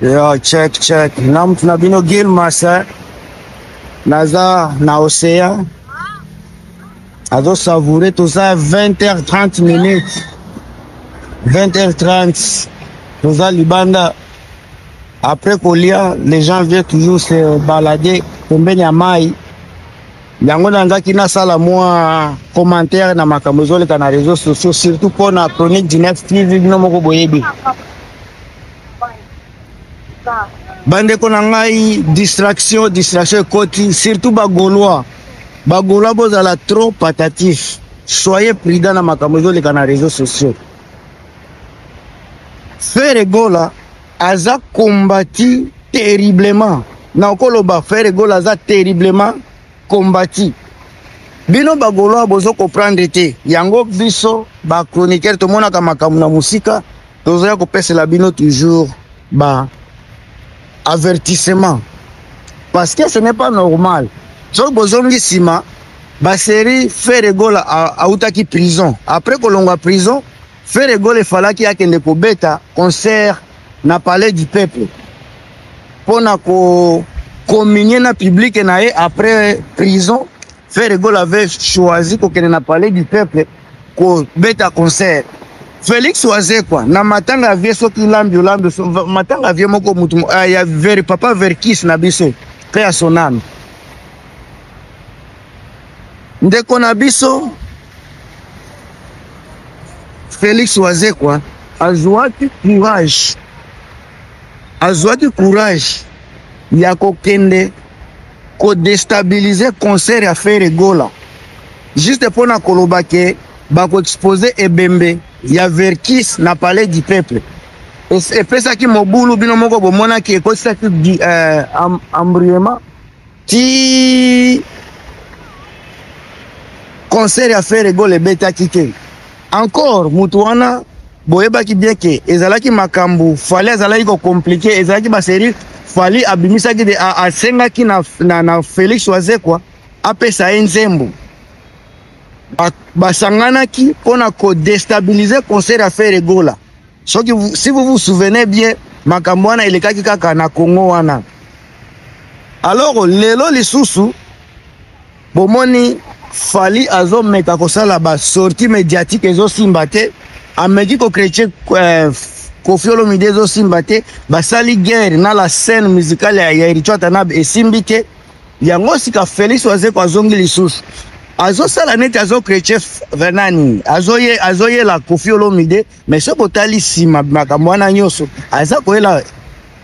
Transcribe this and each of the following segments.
Yo, check check. Na mtu na bino Gilmas eh. Naza na Océan. Azo savourer toza 20h30 minutes. 20h30 toza libanda. Après kolia, les gens viennent toujours se balader pembeni ya mai. yango nanzaki nasala mwa commentaire na makambo ezoleka na réseau sociaux surtout mpo na chronique du 9 tv bino moko boyebi bandeko na ngai distraction distraction ekoti surtout bagolois bagolois bozala trop patatif soyez prudent na makambo ezoleka na réseau sociaux fere gola aza combati terriblement na okoloba frere gola aza terriblement combati bino bagolois bozo comprendre te yango biso bachroniqueur tomonaka makambo na mosika tozoya kopesela bino toujours ba avertissement parce que ce n'est pas normal soki bozongi nsima baserie fere gola autaki prison après kolongwa prison Ferre Gola efalaki akende kobeta concert na Palais du Peuple mpo na ko communier na public na ye après prison. Ferre Gola avait choisi kokende na Palais du Peuple kobeta concert. Felix Wazekwa na matanga ya vie soki lambi olambi matanga ya vie moko mutu uh, ya ver, papa Verkis na biso pe ya sonami ndeko na biso Felix Wazekwa azuaki courage, azuaki courage ya kokende ko destabiliser concert ya Ferre Gola juste mpo na koloba ke bako expose ebembe ya Verkis na Palais du Peuple epesaki mobulu bino moko bomonaki ekotisaki euh, ambriema ti concert ya fere gol ebetaki te encore motu wana boyebaki bien ke ezalaki makambo fali azalaki kocomplike ezalaki baserie fali abimisaki de asengaki na, na, na félix wazekwa apesa ye nzembo basanganaki ba mpo na kodestabilize concert ya fere gola Soki si vous vous souvenez bien, makambo wana elekaki kaka na Congo wana. Alors lelo lisusu bomoni Fally azomeka kosala ba sortie médiatique ezosimba te, ameki ko chrétien euh, Koffi Olomide ezosimba te, basali guerre na la scène musicale ya Eritio Atanabe esimbi te. Yango sika Felix Wazekwa azongi lisusu azosala neti azo chrétien venani azoye azoyela Koffi Olomide Mais soki otali sima makambo wana nyonso aza koyela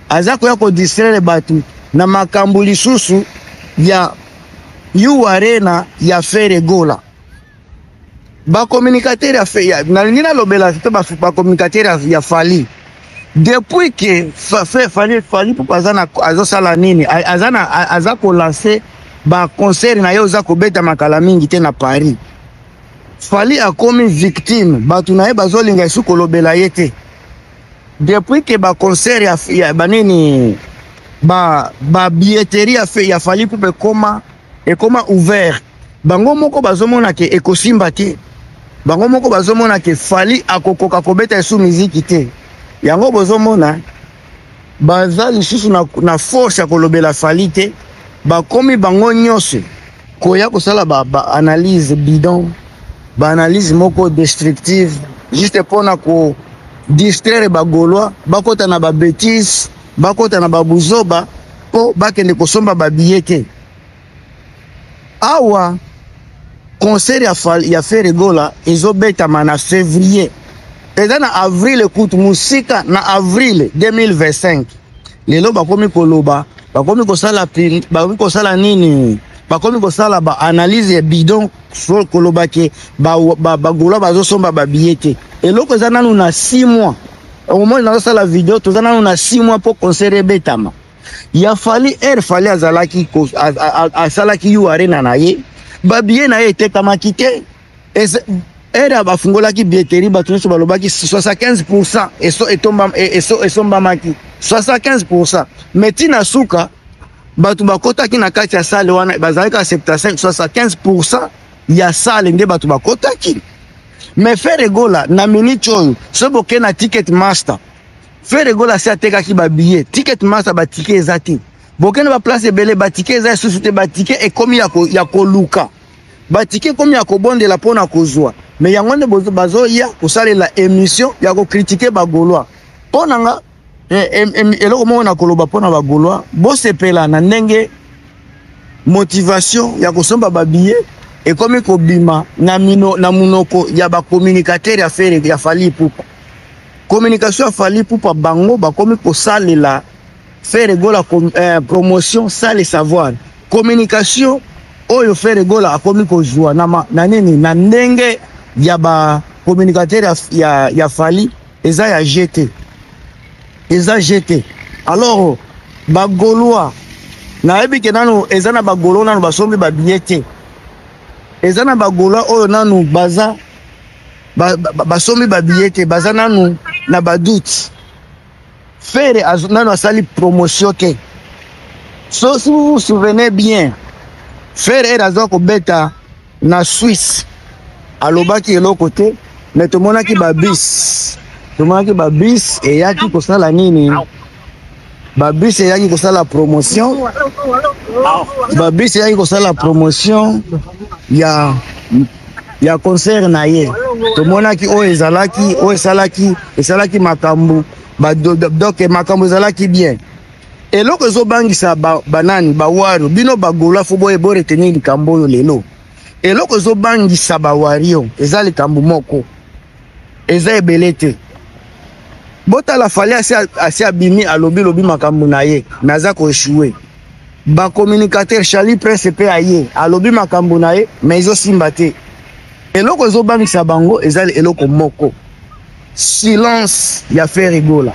aza koya kodistraire bato na makambo lisusu ya New Arena ya Ferre Gola ba communicateur ya, ya nalingi nalobela mpe ba communicateur ya, ya Fally depuis que Fally Fally Ipupa aza na azosala nini aza na aza kolancer ba concert na ye oza kobetama kala mingi te na Paris Fally akomi victime, bato na ye bazolinga esu kolobela ye te. Depuis que ba concert ya, ya ba nini ba ba billetterie ya, ya Fally Ipupa ekoma ekoma ouvert, bango moko bazomona ke ekosimba te, bango moko bazomona ke Fally akokoka kobeta esu miziki te, yango bozomona baza lisusu na, na force ya kolobela fali te bakomi bango nyonso koya kosala ba, ba analyse bidon ba analyse moko destructive juste mpo na ko distraire bagolois bakota na babetise bakota na babuzoba mpo bakende kosomba babiye te awa concert ya, ya Ferre Gola ezobetama na février eza na avril kutu mosika na avril 2025 lelo bakomi koloba bakomi kosala bakomi kosala nini bakomi kosala ba analyse ya bidon so koloba ke bagola ba, ba, ba bazosomba babiye te eloko eza nanu na 6 mois omoni nazosala video toza nanu na 6 mois mpo concert ebetama ya fali heure fali azalaki asalaki yu arena na ye babiye na ye etekamaki te heure bafungolaki billeteri bato nyonso balobaki 75 pourcent esombamaki 75 pourcent mai ntina suka bato bakotaki na kati ya sale wana bazalaki 75 75 pourcent ya sale nde bato bakotaki mai fere gola na minute oyo soki bokei na ticket master Ferre Gola asi atekaki ba billets. Ticket masa ba ticket eza te. Bokende ba place ebele ba ticket eza lisusu te ba ticket ekomi ya ko ya koluka. Ba ticket ekomi ya kobondela pona kozwa. Mais yango nde bazo ya kosalela emission ya ko critiquer ba Golois. Pona nga eh, eh, eh, eloko moko na koloba pona ba Golois, bosepela na ndenge motivation ya kosomba ba billets ekomi kobima na mino na munoko ya ba communicateurs ya Ferre ya Fally Ipupa. Communication ya Fally Ipupa bango bakomi kosalela Ferre Gola eh, promotion sans le savoir. Communication oyo Ferre Gola akomi kozwa na, ma, na nini na ndenge ya ba communicateur ya, ya, ya Fally eza ya GT. Eza GT. Alors ba Gaulois nayebi ke nanu eza na ba Gaulois nanu basombi ba billets te. Eza na ba Gaulois oyo nanu baza basombi ba, ba, ba babiye te baza nanu na badoute fere nanu asali promotion te so si vous vous souvenez bien fere ere azwa kobeta na swisse alobaki eloko te me tomonaki babis tomonaki babis eyaki kosala nini babus eyaki kosala promotion babus eyaki kosala promotion ya ya concert na ye tomonaki oyo ezalaki oyo esalaki esalaki makambo donc makambo ezalaki bien eloko ezobangisa banani ba bawario bino bagola fo boye boreteni likambo oyo lelo eloko ezobangisa bawario eza likambo moko eza ebele te botala fali asi abimi alobi lobi makambo na ye me aza koeshue bacommunicateur charlie presse mpe aye alobi makambo na ye me ezosimba te eloko ezobangisa bango eza eloko moko silence ya ferre gola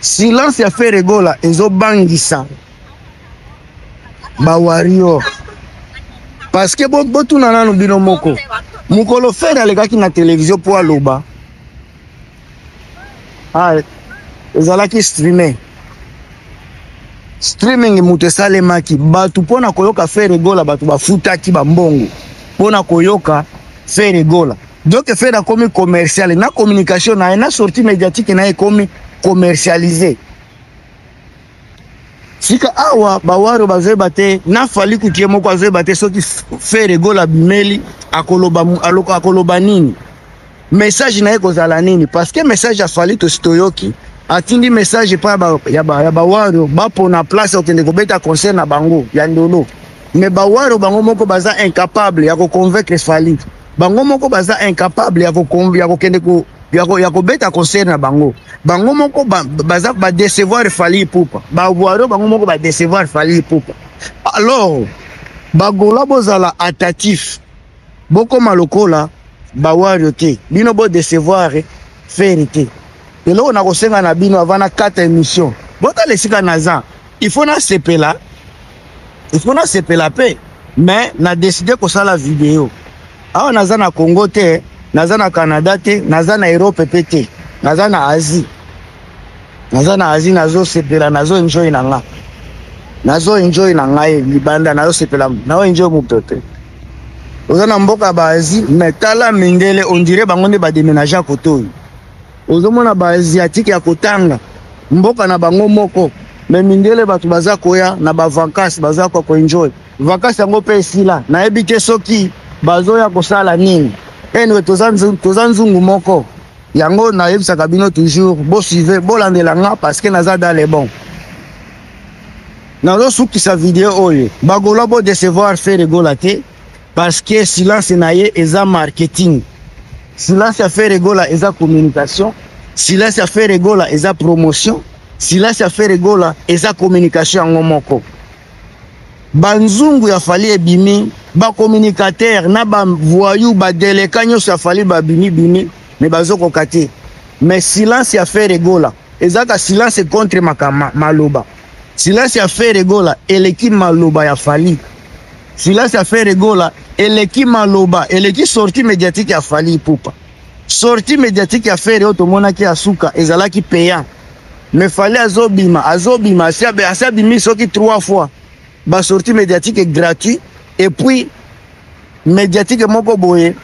silence ya ferre gola ezobangisa ba warrior parce que botuna bo nanu bino moko mokolo fere alekaki na televizio mpo aloba ah, ezalaki streaming streaming moto esalemaki bato mpo na koyoka fere gola bato bafutaki bambongo mpo na koyoka fere gola donc fere akomi commerciale na communication na ye na sortie médiatique na ye ekomi commercialise sika awa bawaro bazoyeba te na fali kutu ye moko azoyeba te soki fere gola abimeli akoloba, akoloba nini message na ye kozala nini parce que message ya fali tosi toyoki atindi message epai ya bawaro bapona place okende kobeta concert na bango ya ndolo me bawaro bango moko baza incapable ya koconvaincre fali Bango moko baza incapable ya ko ya ko kende ko ya ko ya ko beta concert na bango. Bango moko ba, baza ba décevoir Fally Ipupa. Ba Waro bango moko ba décevoir Fally Ipupa. Alors ba Gola bozala attentif. Boko malokola ba Wario te. Bino bo décevoir Ferre te. Eloko na kosenga na bino avant na kata émission. Botala esika naza. il faut na sepela il faut na sepela pe mais na décider ko sala vidéo awa naza na Congo te naza na Canada te naza na Europe pe te naza na Asie naza na Asie nazo sepela nazo enjoy na nga nazo enjoy na ngai libanda nazo sepela nazo enjoy moto te oza na mboka ba Asie mais tala mindele on dirait bango nde ba déménager kotoyo Ozomona ba asiatique ya kotanga mboka na bango moko mais mindele bato baza koya na ba vacances baza ko enjoy vacances yango pe esila nayebi te soki bazoya kosala nini anyway toza toza nzungu moko yango nayebisaka bino toujours bo suivez bolandela nga parce que naza dans le bon nazosukisa video oyo bagola bo decevoir fere gola te Parce que silence na ye eza marketing. Silence ya Ferre Gola eza communication. Silence ya Ferre Gola eza promotion. Silence ya Ferre Gola eza communication yango moko. Banzungu ya Fally ebimi, ba communicateur na ba voyous, ba deleka nyoso ya Fally ba bimi bimi, mais bazo koka te. Mais silence ya Ferre Gola ezaka silence contre makama maloba. Silence ya Ferre Gola eleki maloba ya Fally. Silence ya Ferre Gola eleki maloba, eleki sortie mediatique ya Fally Ipupa. Sortie mediatique ya Ferre oyo tomonaki ya suka ezalaki payant. Mais Fally azobima, azobima, asi abimi soki trois fois. Ba sortie mediatique est gratuit et puis mediatique moko boye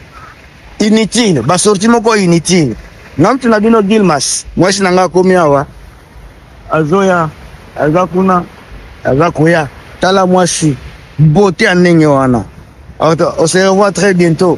inutile, ba sortie moko inutile. Namtuna bino Gilmas, mwasi na ngai akomi awa azoya aza kuna aza koya tala mwasi beauté ya ndenge wana on se revoit très bientôt